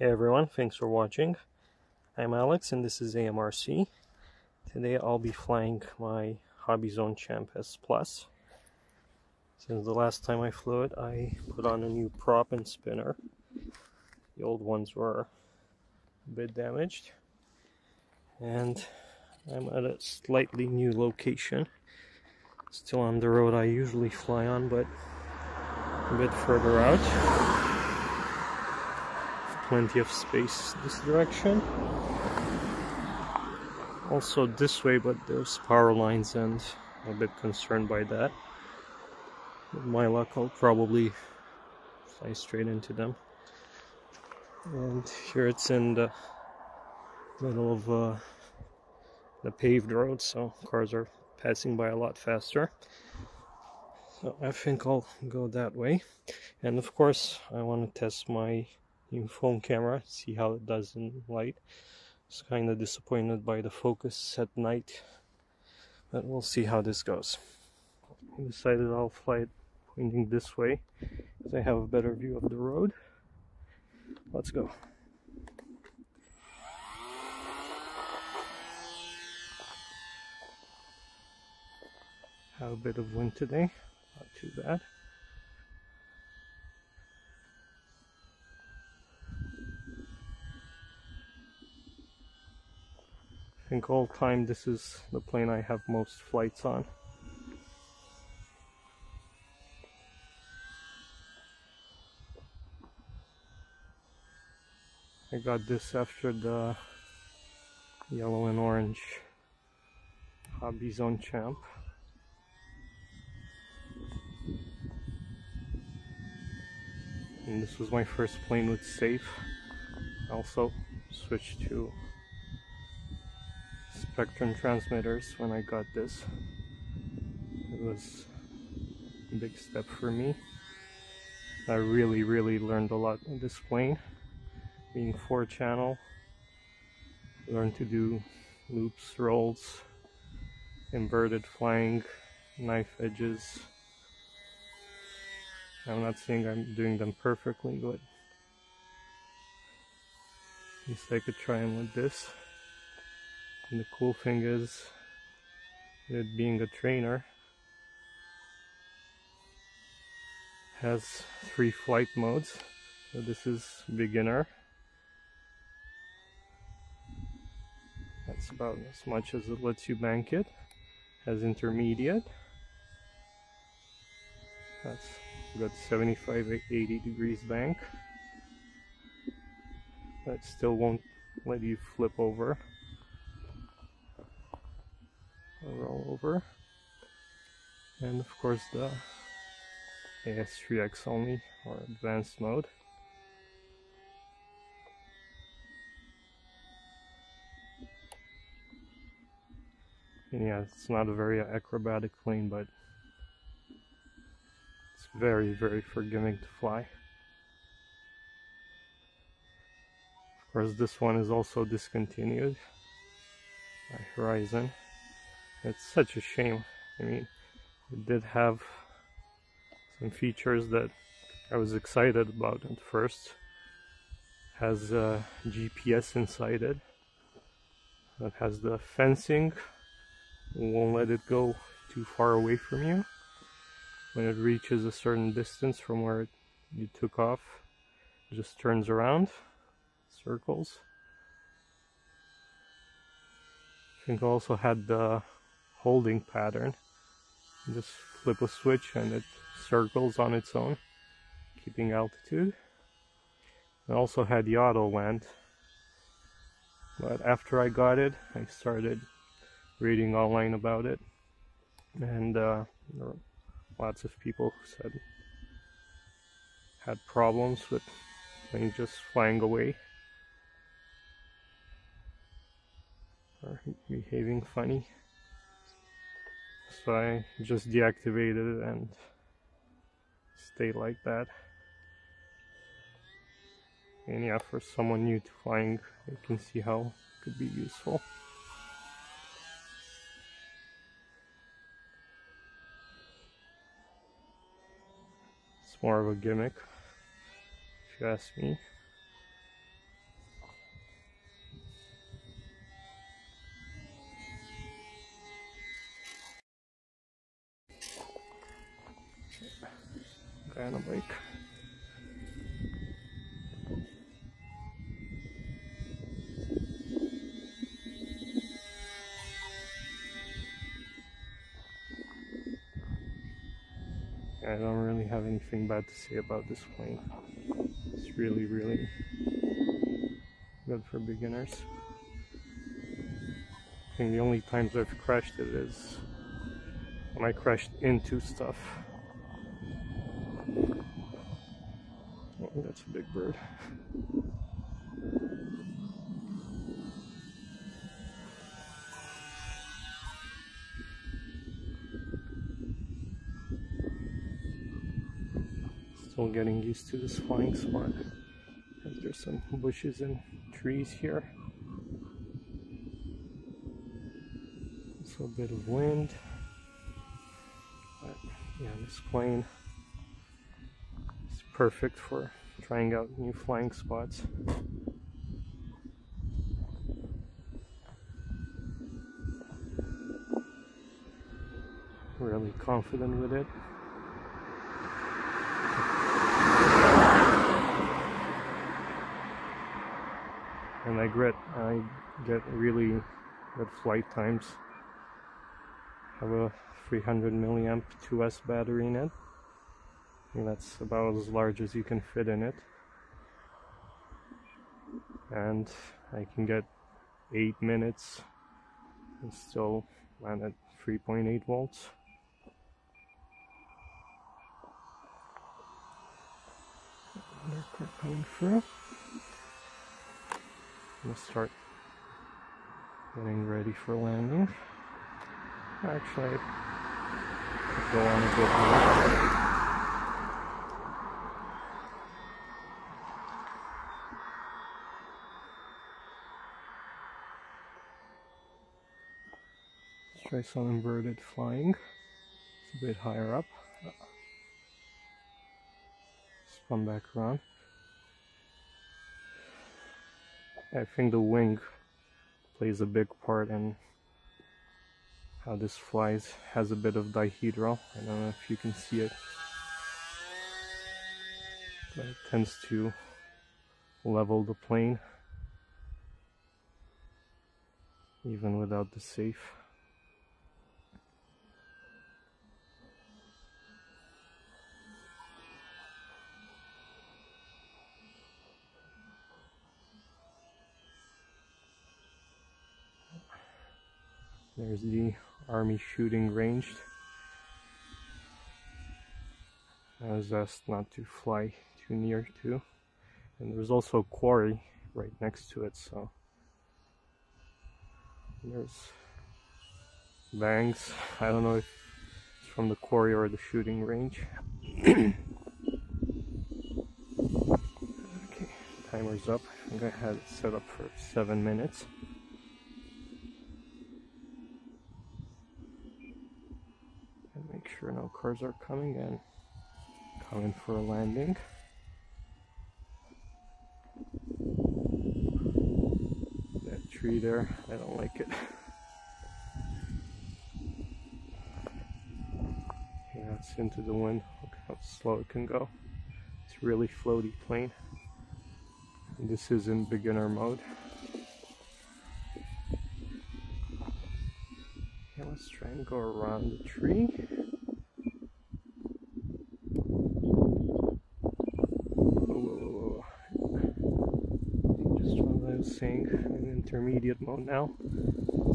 Hey everyone, thanks for watching. I'm Alex and this is AMRC. Today I'll be flying my Hobby Zone Champ S Plus. Since the last time I flew it, I put on a new prop and spinner. The old ones were a bit damaged. And I'm at a slightly new location. Still on the road I usually fly on, but a bit further out. Plenty of space this direction. Also this way, but there's power lines and I'm a bit concerned by that. With my luck, I'll probably fly straight into them. And here it's in the middle of uh, the paved road, so cars are passing by a lot faster. So I think I'll go that way. And of course, I want to test my new phone camera, see how it does in light. I was kind of disappointed by the focus at night, but we'll see how this goes. I decided I'll fly it pointing this way because I have a better view of the road. Let's go. Have a bit of wind today, not too bad. Think all time this is the plane I have most flights on. I got this after the yellow and orange Hobby Zone Champ. And this was my first plane with safe. Also switched to Spektrum transmitters when I got this. It was a big step for me. I really, really learned a lot on this plane being four channel learned to do loops rolls inverted flying knife edges I'm not saying I'm doing them perfectly but at least I could try them with this and the cool thing is it being a trainer has three flight modes so this is beginner That's about as much as it lets you bank it. Has intermediate. That's got 75 80 degrees bank. That still won't let you flip over roll over. And of course the AS3X only or advanced mode. yeah, it's not a very acrobatic plane, but it's very, very forgiving to fly. Of course, this one is also discontinued by Horizon. It's such a shame. I mean, it did have some features that I was excited about at first. Has uh, GPS inside it. It has the fencing won't let it go too far away from you. When it reaches a certain distance from where you took off, it just turns around, circles. I think also had the holding pattern. Just flip a switch and it circles on its own, keeping altitude. It also had the auto land. But after I got it, I started reading online about it, and uh, lots of people said had problems with planes just flying away or behaving funny. So I just deactivated it and stayed like that. And yeah, for someone new to flying, you can see how it could be useful. It's more of a gimmick, if you ask me. I don't really have anything bad to say about this plane. It's really, really good for beginners. I think the only times I've crashed it is when I crashed into stuff. Oh, that's a big bird. Still getting used to this flying spot. There's some bushes and trees here. A bit of wind. But yeah, this plane is perfect for trying out new flying spots. Really confident with it. and I get I get really good flight times. Have a 300 milliamp 2S battery in it. And that's about as large as you can fit in it. And I can get 8 minutes and still land at 3.8 volts. Coming through. I'm gonna start getting ready for landing. Actually, go on a bit more. Try some inverted flying. It's a bit higher up. Spun back around. I think the wing plays a big part in how this flies. Has a bit of dihedral. I don't know if you can see it. But it tends to level the plane even without the safe. There's the army shooting range. I was asked not to fly too near to. And there's also a quarry right next to it, so there's bangs. I don't know if it's from the quarry or the shooting range. okay, timer's up. I think I had it set up for seven minutes. Cars are coming in. Coming for a landing. That tree there, I don't like it. Yeah, it's into the wind. Look how slow it can go. It's really floaty plane. And this is in beginner mode. Let's try and go around the tree. Saying in intermediate mode now.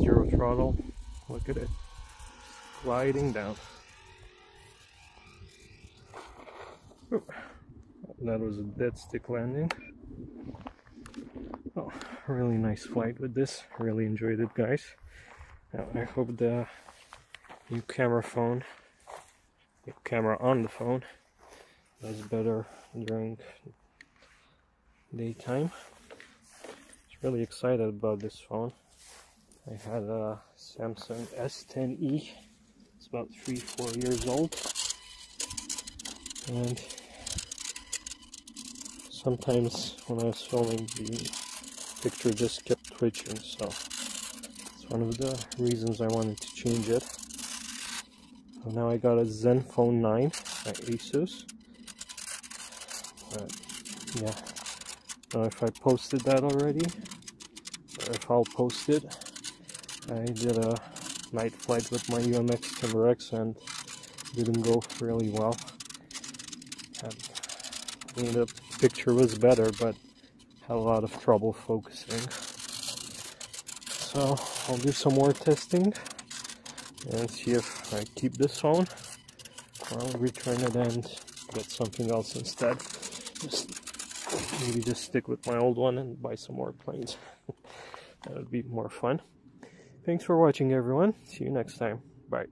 Zero throttle. Look at it. Gliding down. That was a dead stick landing. Oh, really nice flight with this. Really enjoyed it, guys. Now, I hope the new camera phone, the camera on the phone, does better during daytime really excited about this phone. I had a Samsung S10e. It's about three, four years old. And sometimes when I was filming the picture just kept twitching, so it's one of the reasons I wanted to change it. Now I got a Zenfone 9 by Asus. But yeah, I don't know if I posted that already if I'll post it. I did a night flight with my UMX Timber X and didn't go really well. And I mean, the picture was better, but had a lot of trouble focusing. So I'll do some more testing and see if I keep this phone or I'll return it and get something else instead. Just maybe just stick with my old one and buy some more planes. That would be more fun. Thanks for watching everyone. See you next time. Bye.